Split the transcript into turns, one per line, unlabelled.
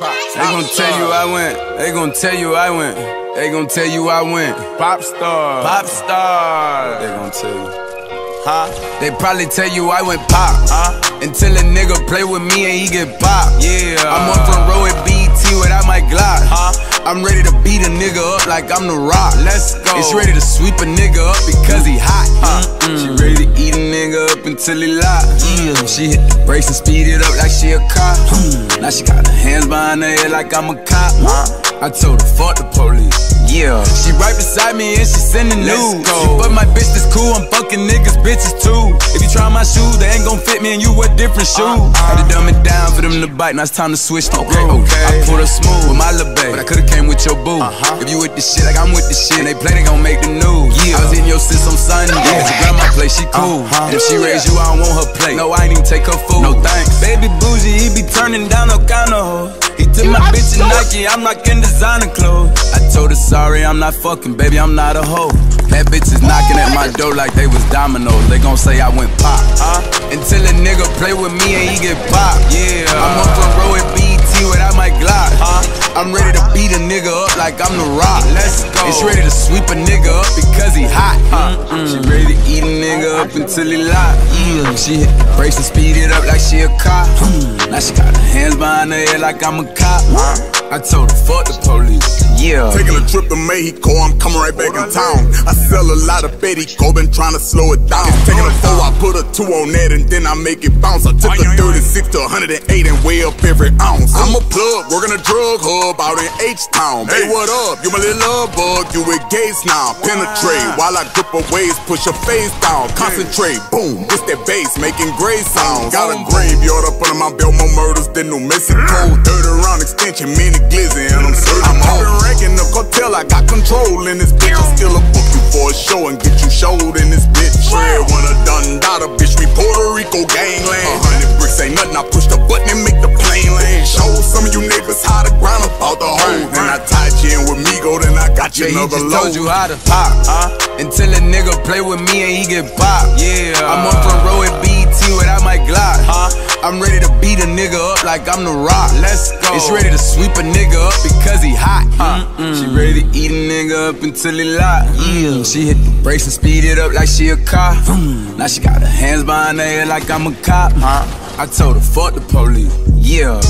They gon' tell you I went. They gon' tell you I went. They gon' tell you I went.
Pop star.
Pop star. They gon' tell you.
Huh?
They probably tell you I went pop.
Huh?
Until a nigga play with me and he get pop.
Yeah.
I'm on front row at BET without my Glock.
Huh?
I'm ready to like I'm the rock.
Let's go.
It's ready to sweep a nigga up because he hot. Mm. She ready to eat a nigga up until he lock. Yeah. She hit the brakes and speed it up like she a cop. Hmm. Now she got her hands behind her head like I'm a cop. I told her fuck the police. Yeah. She right beside me and she sending news. She fuck my bitch that's cool. I'm fucking niggas bitches too. If you try my shoes, they ain't gon' fit me and you wear different shoes. Had to dumb it down for them to bite. Now it's time to switch the
Okay, okay.
I pulled her smooth with my little babe, but I coulda came with your boo.
Uh-huh.
If you with the shit like I'm with the shit, and they play, they gon' make the news. Yeah. I was in your sis on Sunday. Yeah. Your grandma play, she cool.
Uh-huh.
And if she raise you, I don't want her play. No, I ain't even take her food. Nike, I'm rockin' designer clothes. I told her sorry, I'm not fucking, baby, I'm not a hoe. That bitch is knocking at my door like they was dominoes. They gon' say I went pop.
Huh?
Until a nigga play with me and he get pop.
Yeah.
I'm on front row at BET without my Glock.
Huh?
I'm ready to beat a nigga up like I'm the rock.
Let's go.
It's ready to sweep a nigga up because he hot. huh She ready to eat a nigga up until he lock. Yeah. Mm. She hit the brakes and speed it up like she a cop. Hmm. Now she got her hands behind her head like I'm a cop. I told her fuck the police. Yeah.
Taking a trip to Mexico, I'm coming right back in town. I sell a lot of Betty been trying to slow it down. Taking a four, I put a two on that and then I make it bounce. I took a 36 to 108 and weigh up every ounce. I'm a plug, working a drug hub out in H-Town. Hey, what up? You my little love bug, you with gates now. Penetrate while I grip her waist, push her face down. Concentrate, boom, it's that bass making great sounds. Got a graveyard up under my belt, more murders than New Mexico. 30 round extension, mini I got control in this bitch. I still a book you for a show and get you showed in this bitch. Tread when a done daughter, bitch, we Puerto Rico gangland. A hundred bricks ain't nothing, I push the button and make the plane land. Show some of you neighbors how to grind about the hole. Then I tied you in with Migo, then I got you
Yeah, he
another load.
told you how to pop.
Huh?
Until a nigga play with me and he get pop.
Yeah.
I'm on front row at BET without my Glock.
Huh?
I'm ready to beat a nigga up like I'm the rock.
Let's go.
It's ready to sweep a nigga up because he hot. She ready to eat a nigga up until he lock. Yeah. She hit the brakes and speed it up like she a car. Now she got her hands behind her head like I'm a cop. Huh? I told her fuck the police. Yeah.